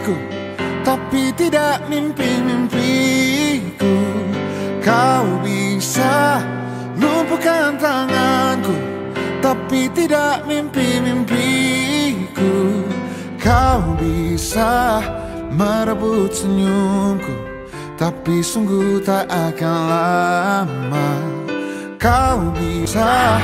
hatiku Tapi tidak mimpi-mimpiku. Kau bisa lumpuhkan tanganku Tapi tidak mimpi-mimpiku. Kau bisa merebut senyumku Tapi sungguh tak akan lama. Kau bisa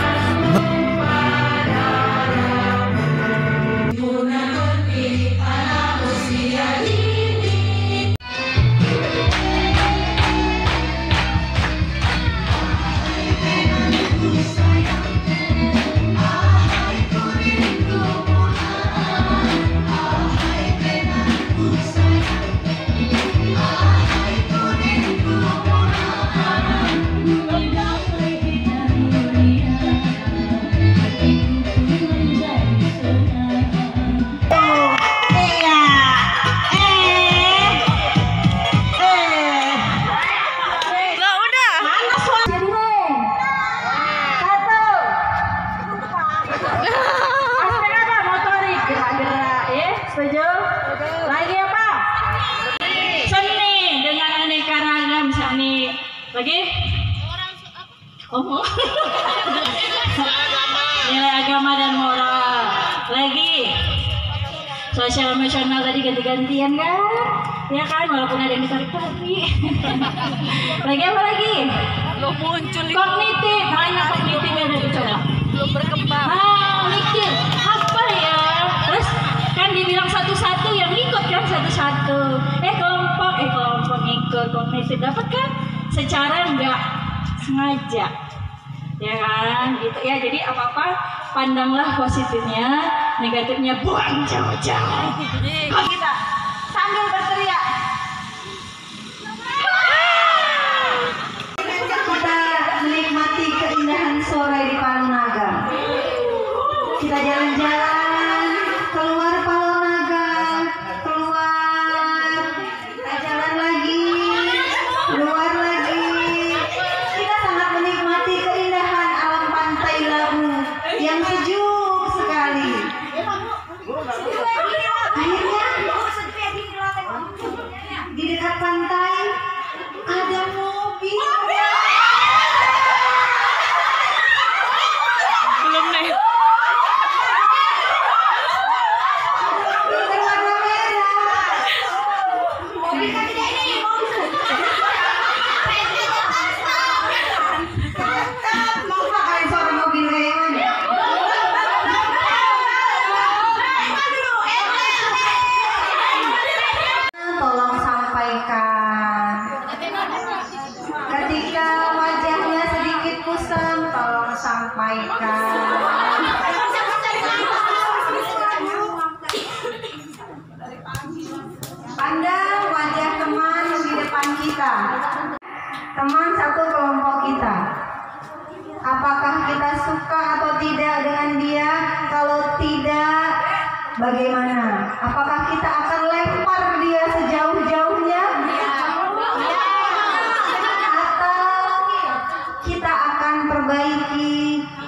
Lagi? Oh. Nilai agama dan moral. Lagi? Sosial emosional tadi ganti-gantian kan? Ya kan, walaupun ada yang ditarik-tarik. lagi apa lagi? Lo muncul Kognitif, mana kognitifnya dari coba? belum berkembang. Ah, mikir apa ya? Terus kan dibilang satu-satu yang ikut kan satu-satu. Eh kelompok, eh kelompok ikut kognitif dapat kan? Secara nggak sengaja, ya kan? Gitu ya. Jadi apa apa pandanglah positifnya, negatifnya buang jauh-jauh. Kok kita sambil berteriak. Kita menikmati keindahan sore di Palu Naga. Kita jalan-jalan sampaikan Pandang wajah teman di depan kita. Teman satu kelompok kita. Apakah kita suka atau tidak dengan dia? Kalau tidak, bagaimana? Apakah kita akan lempar dia sejauh-jauhnya? Atau kita akan perbaiki?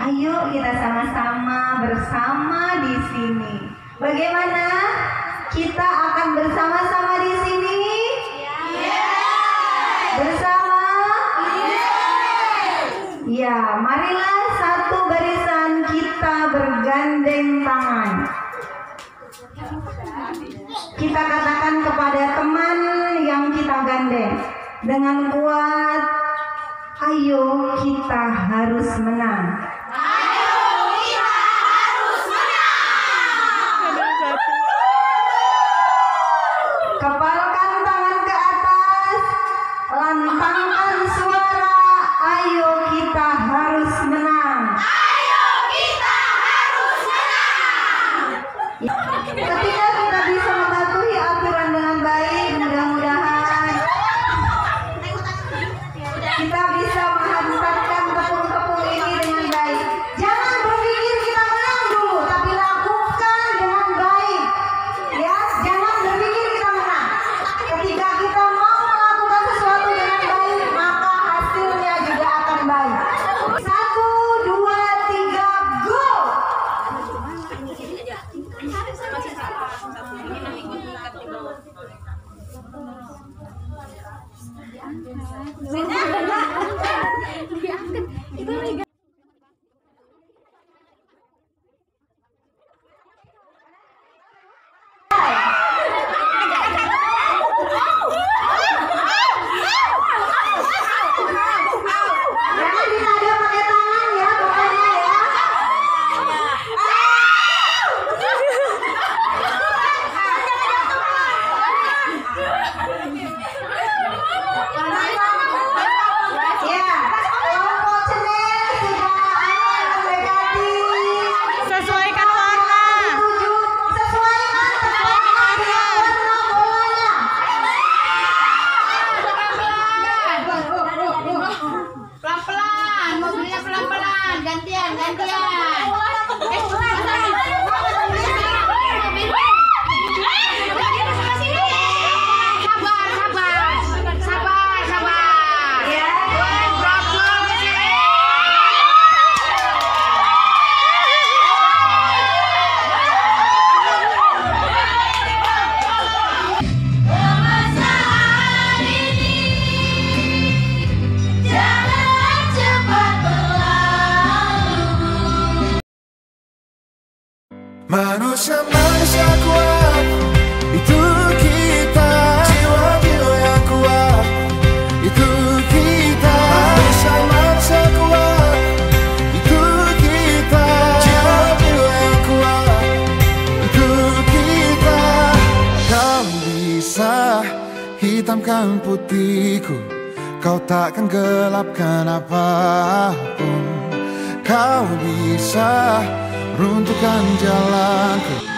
Ayo kita sama-sama bersama di sini. Bagaimana? Kita akan bersama-sama di sini? Bersama? Ya, marilah satu barisan kita bergandeng tangan. Kita katakan kepada teman yang kita gandeng dengan kuat, ayo kita harus menang. Manusia manusia kuat. Itu kita. Jiwa-jiwa yang kuat. Itu kita. Manusia manusia kuat. Itu kita. Jiwa-jiwa yang kuat. Itu kita. Kau bisa hitamkan putihku. Kau takkan gelapkan apa pun. Kau bisa runtuhkan jalanku.